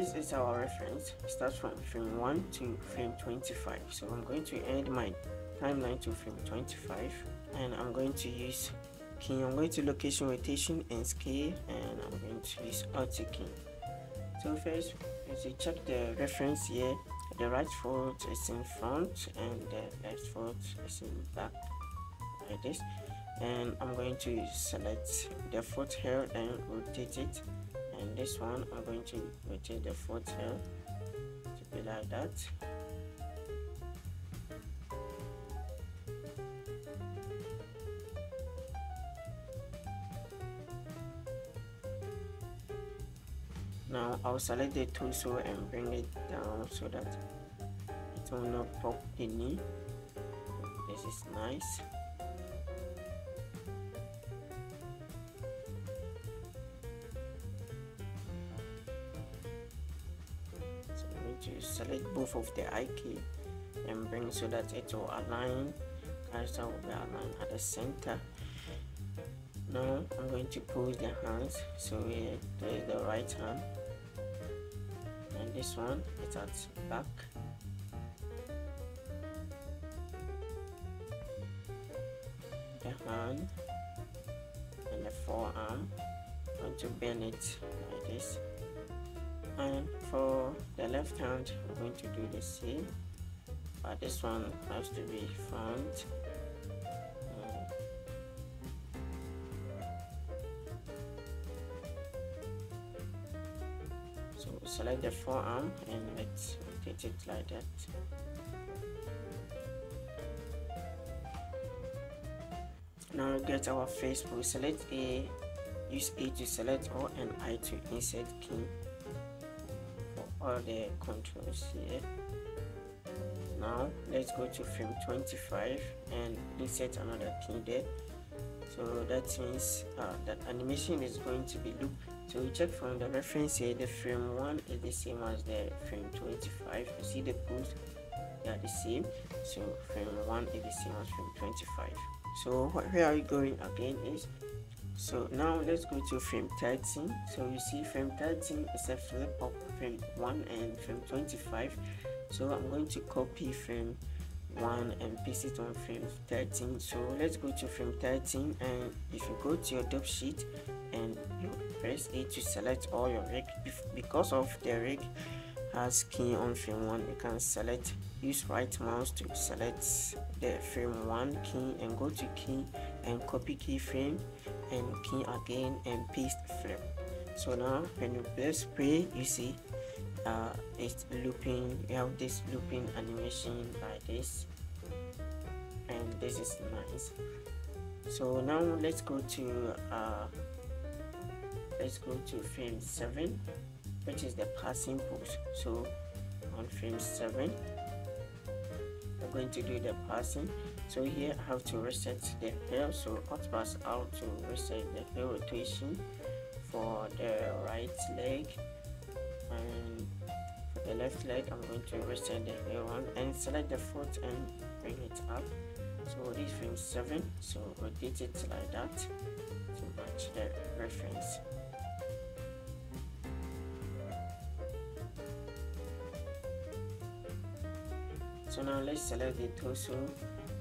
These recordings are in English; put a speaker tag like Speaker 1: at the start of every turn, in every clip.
Speaker 1: this is our reference. It starts from frame 1 to frame 25 so i'm going to end my timeline to frame 25 and i'm going to use key. I'm going to location rotation and scale and i'm going to use auto key. So first as you check the reference here the right foot is in front and the left foot is in back like this. And I'm going to select the foot here and rotate it and this one I'm going to rotate the foot here to be like that. Now I'll select the torso and bring it down so that it will not pop the knee. This is nice select both of the eye key and bring so that it will align cursor will be aligned at the center. Now I'm going to pull the hands so here there is the right hand. And this one is at back. The hand and the forearm. I'm going to bend it like this and for the left hand I'm going to do the same. But this one has to be front. So select the forearm and let's rotate it like that. Now get our face. We select a use a to select all and i to insert for all the controls here. Now let's go to frame 25 and insert another key there. So that means uh, that animation is going to be looped so we check from the reference here the frame 1 is the same as the frame 25 you see the pose they are the same. So frame 1 is the same as frame 25 so where are we going again is so now let's go to frame 13 so you see frame 13 is a flip of frame 1 and frame 25 so i'm going to copy frame 1 and paste it on frame 13 so let's go to frame 13 and if you go to your dope sheet and you press a to select all your rig because of the rig has key on frame 1 you can select use right mouse to select the frame 1 key and go to key and copy keyframe and key again and paste frame so now when you press play you see uh, it's looping you have this looping animation like this. And this is nice. So now let's go to uh, let's go to frame 7 which is the passing pose so on frame 7 we're going to do the passing. So here I have to reset the hair so hot pass out to reset the hair rotation for the right leg left leg I'm going to reset the hair one and select the foot and bring it up. So this frame 7 so rotate it like that to match the reference. So now let's select the torso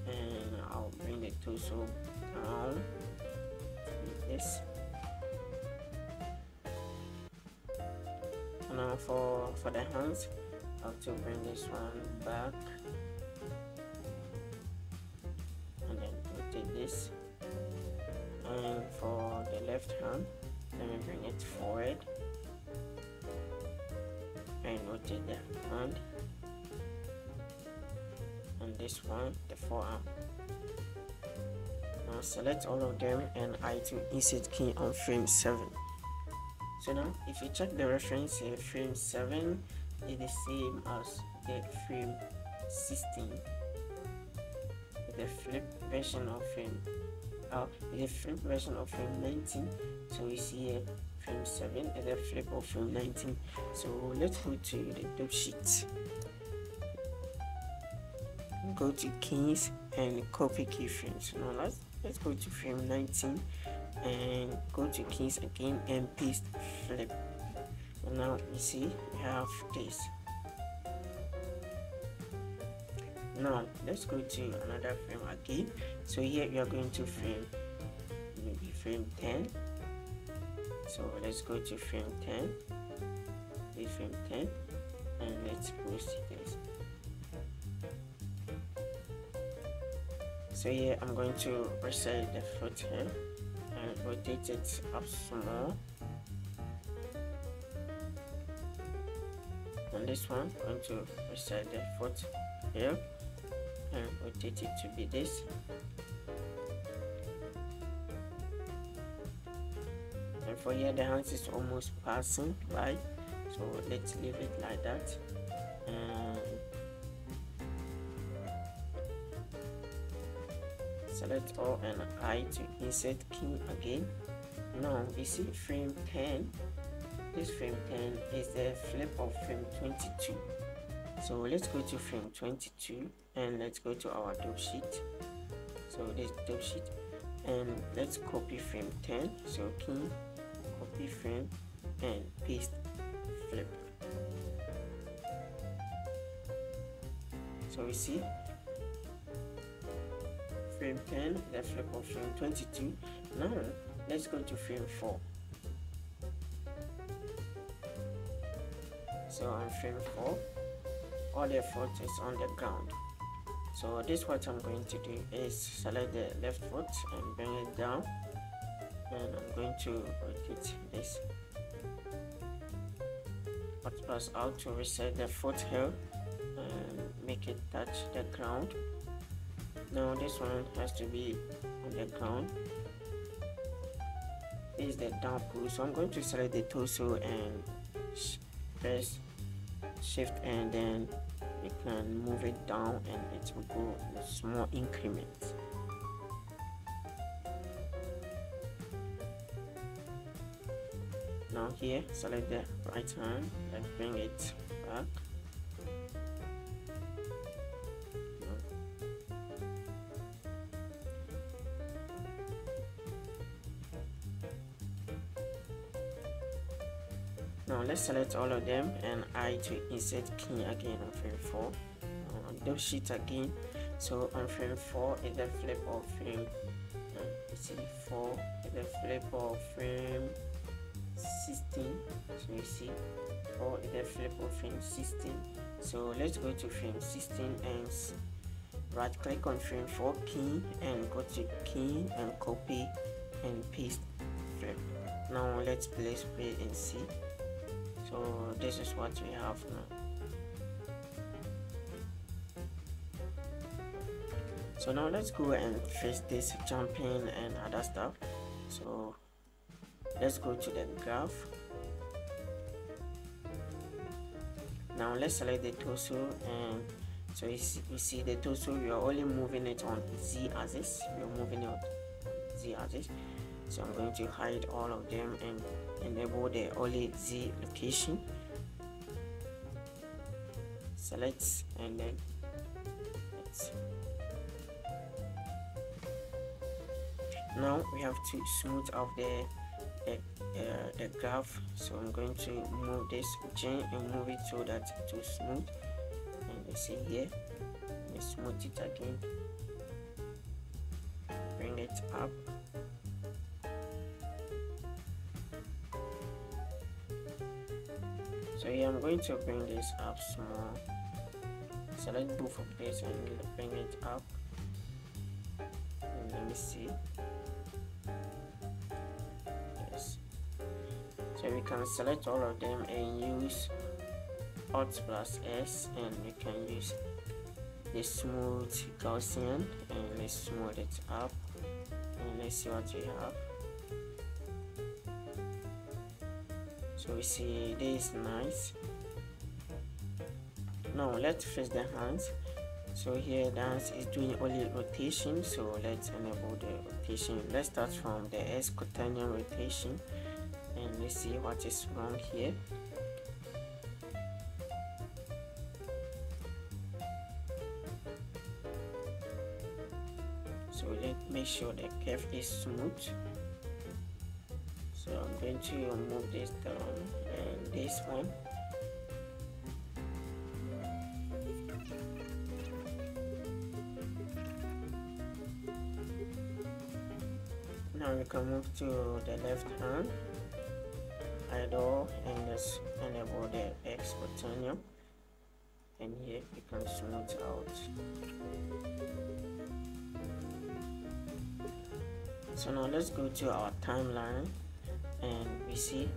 Speaker 1: and I'll bring the torso down like this now for for the hands. I have to bring this one back. And then rotate this. And for the left hand let me bring it forward. And rotate the hand. And this one the forearm. Now select all of them and I to insert key on frame 7 so now if you check the reference here frame 7 is the same as the frame 16 the flip version of frame uh, the flip version of frame 19 so we see here frame 7 is the flip of frame 19 so let's go to the dope sheet. Go to keys and copy keyframes. Now let's let's go to frame 19 and go to keys again and paste flip. And now you see we have this. Now let's go to another frame again. So here we are going to frame maybe frame 10 so let's go to frame 10 this frame 10 and let's proceed this. So here I'm going to reset the foot here rotate it up small on this one I'm going to reset the foot here and rotate it to be this. And for here the hands is almost passing by so let's leave it like that select all and I to insert key again. Now you see frame 10 this frame 10 is the flip of frame 22 so let's go to frame 22 and let's go to our dope sheet. So this dope sheet and let's copy frame 10 so key copy frame and paste flip. So we see frame 10 the flip of frame 22 now let's go to frame 4 so on frame 4 all the foot is on the ground. So this what I'm going to do is select the left foot and bring it down. And I'm going to rotate this. But press out to reset the foot here and make it touch the ground now this one has to be on the ground. This is the down pull so I'm going to select the torso and press shift and then you can move it down and it will go in small increments now here select the right hand and bring it back select all of them and I to insert key again on frame 4 on dope sheet again. So on frame 4 is the flip of frame uh, you see 4 is the flip of frame 16 so you see 4 is the flip of frame 16 so let's go to frame 16 and right click on frame 4 key and go to key and copy and paste flip now let's place play and see so this is what we have now. So now let's go and fix this jumping and other stuff. So let's go to the graph. Now let's select the torso and so you see, you see the torso we are only moving it on z axis. We are moving it on z axis. So i'm going to hide all of them and enable the only z location. Select and then let's now we have to smooth out the the, uh, the graph. So i'm going to move this chain and move it so that it will smooth. And you see here let me smooth it again. Bring it up so i'm going to bring this up small. Select both of this and bring it up. And let me see. Yes. So we can select all of them and use alt plus s and we can use the smooth gaussian and let's smooth it up and let's see what we have so we see this is nice. Now let's fix the hands. So here the hands is doing only rotation. So let's enable the rotation. Let's start from the s quaternion rotation. And let's see what is wrong here. So let's make sure the curve is smooth so I'm going to move this down and this one. Now we can move to the left hand idle and just enable the X button and here you can smooth out. So now let's go to our timeline and we see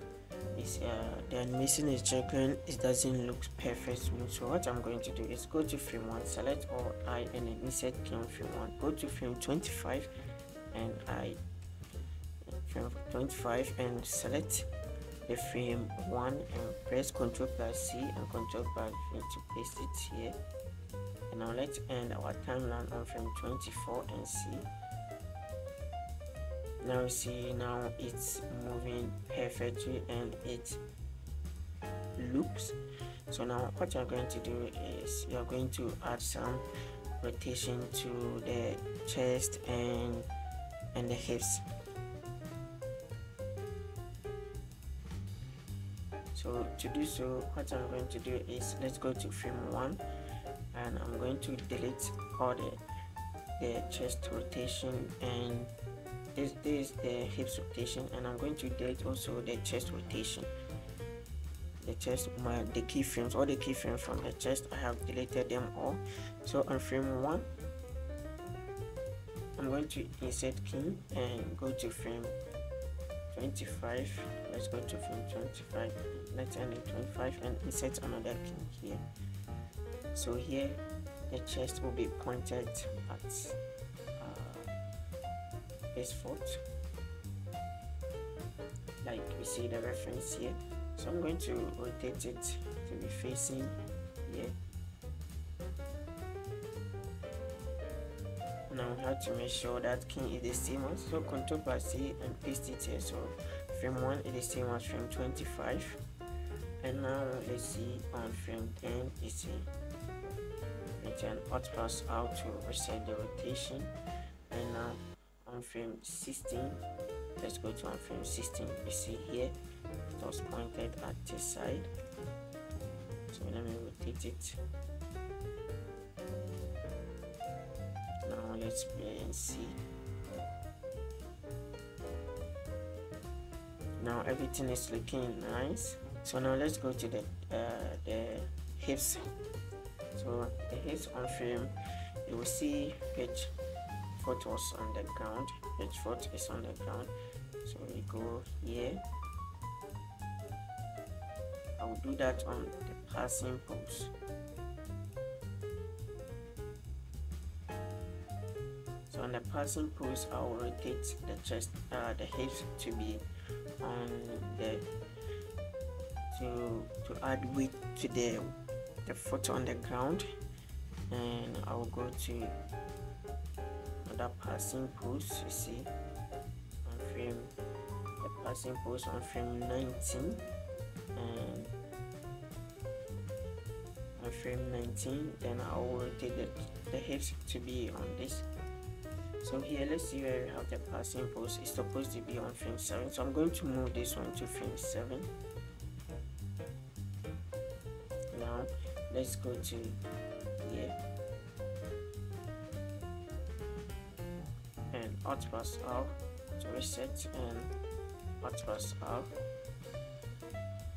Speaker 1: is uh, animation is juggling it doesn't look perfect so what i'm going to do is go to frame 1 select all i and then insert on frame 1 go to frame 25 and i frame 25 and select the frame 1 and press ctrl plus c and ctrl plus v to paste it here. And now let's end our timeline on frame 24 and see now you see now it's moving perfectly and it looks. So now what you're going to do is you're going to add some rotation to the chest and and the hips. So to do so what i'm going to do is let's go to frame one and i'm going to delete all the the chest rotation and this, this uh, is the hips rotation and i'm going to delete also the chest rotation. The chest my the keyframes all the keyframes from the chest i have deleted them all. So on frame one i'm going to insert key and go to frame 25 let's go to frame 25 let's end it 25 and insert another key here. So here the chest will be pointed at this foot. Like we see the reference here. So I'm going to rotate it to be facing here. Now we have to make sure that king is the same as so control plus C and paste it here. So frame 1 is the same as frame 25 and now let's see on frame 10 you see return hot pass out to reset the rotation. And now on frame 16 let's go to on frame 16 you see here it was pointed at this side. So let me rotate it. Now let's play and see. Now everything is looking nice. So now let's go to the uh, the hips. So the hips on frame you will see which foot was on the ground each foot is on the ground so we go here. I will do that on the passing pose so on the passing pose I will rotate the chest uh, the hips to be on the to to add weight to the the foot on the ground. And I will go to another passing pose you see. On frame the passing pose on frame 19 and on frame 19 then I will rotate the, the hips to be on this. So here let's see where we have the passing pose. It's supposed to be on frame 7 so I'm going to move this one to frame 7 now let's go to here Alt plus R to reset and Alt plus R.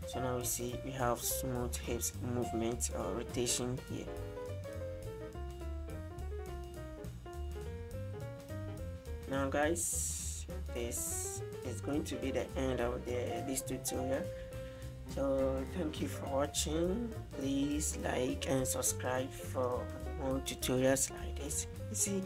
Speaker 1: So now we see we have smooth hips movement or rotation here. Now guys, this is going to be the end of the, this tutorial. So thank you for watching. Please like and subscribe for more tutorials like this. You see